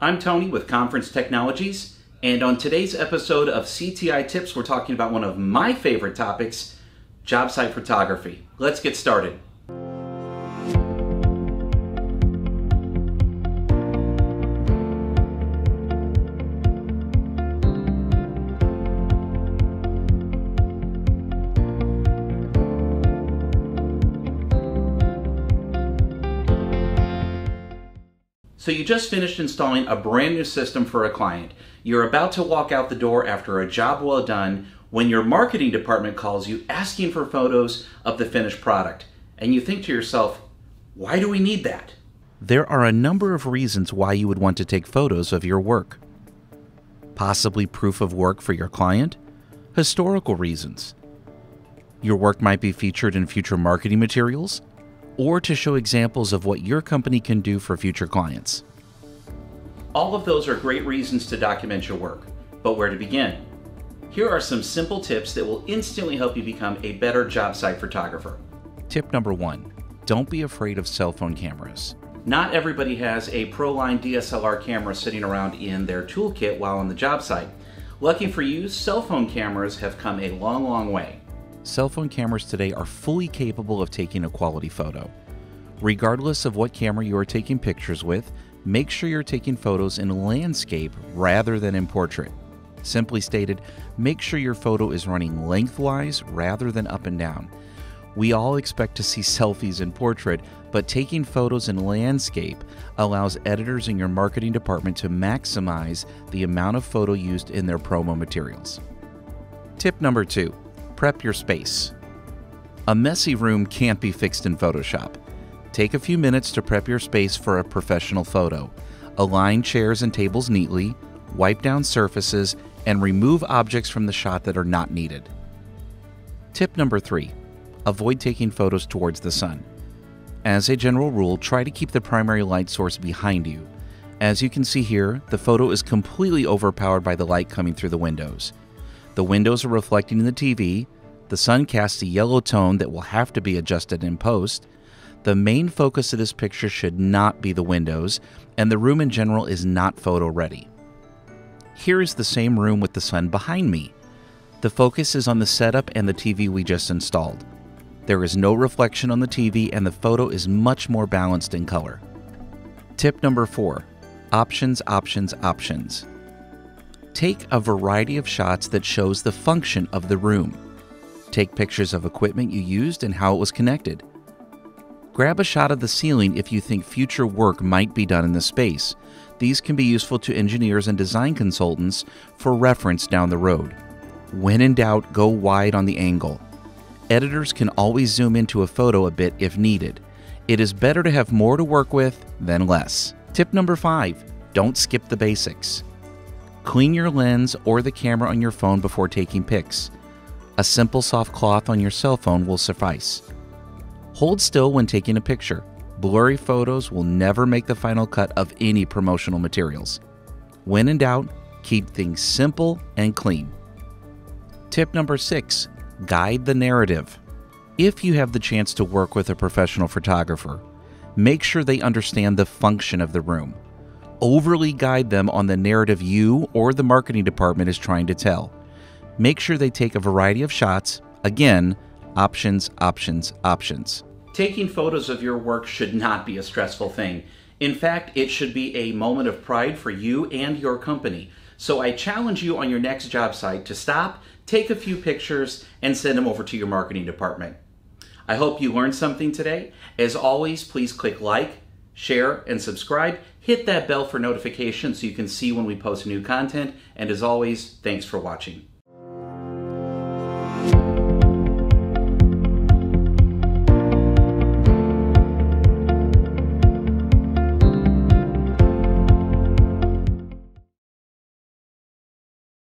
I'm Tony with Conference Technologies, and on today's episode of CTI Tips, we're talking about one of my favorite topics job site photography. Let's get started. So you just finished installing a brand new system for a client. You're about to walk out the door after a job well done when your marketing department calls you asking for photos of the finished product. And you think to yourself, why do we need that? There are a number of reasons why you would want to take photos of your work. Possibly proof of work for your client, historical reasons. Your work might be featured in future marketing materials, or to show examples of what your company can do for future clients. All of those are great reasons to document your work, but where to begin? Here are some simple tips that will instantly help you become a better job site photographer. Tip number one don't be afraid of cell phone cameras. Not everybody has a Proline DSLR camera sitting around in their toolkit while on the job site. Lucky for you, cell phone cameras have come a long, long way. Cell phone cameras today are fully capable of taking a quality photo. Regardless of what camera you are taking pictures with, make sure you're taking photos in landscape rather than in portrait. Simply stated, make sure your photo is running lengthwise rather than up and down. We all expect to see selfies in portrait, but taking photos in landscape allows editors in your marketing department to maximize the amount of photo used in their promo materials. Tip number two prep your space. A messy room can't be fixed in Photoshop. Take a few minutes to prep your space for a professional photo. Align chairs and tables neatly, wipe down surfaces, and remove objects from the shot that are not needed. Tip number three avoid taking photos towards the sun. As a general rule, try to keep the primary light source behind you. As you can see here, the photo is completely overpowered by the light coming through the windows. The windows are reflecting in the TV, the sun casts a yellow tone that will have to be adjusted in post. The main focus of this picture should not be the windows, and the room in general is not photo ready. Here is the same room with the sun behind me. The focus is on the setup and the TV we just installed. There is no reflection on the TV, and the photo is much more balanced in color. Tip number four options, options, options. Take a variety of shots that shows the function of the room. Take pictures of equipment you used and how it was connected. Grab a shot of the ceiling if you think future work might be done in the space. These can be useful to engineers and design consultants for reference down the road. When in doubt, go wide on the angle. Editors can always zoom into a photo a bit if needed. It is better to have more to work with than less. Tip number five don't skip the basics. Clean your lens or the camera on your phone before taking pics. A simple soft cloth on your cell phone will suffice. Hold still when taking a picture. Blurry photos will never make the final cut of any promotional materials. When in doubt, keep things simple and clean. Tip number six guide the narrative. If you have the chance to work with a professional photographer, make sure they understand the function of the room. Overly guide them on the narrative you or the marketing department is trying to tell. Make sure they take a variety of shots. Again, options, options, options. Taking photos of your work should not be a stressful thing. In fact, it should be a moment of pride for you and your company. So I challenge you on your next job site to stop, take a few pictures, and send them over to your marketing department. I hope you learned something today. As always, please click like, share, and subscribe. Hit that bell for notifications so you can see when we post new content. And as always, thanks for watching.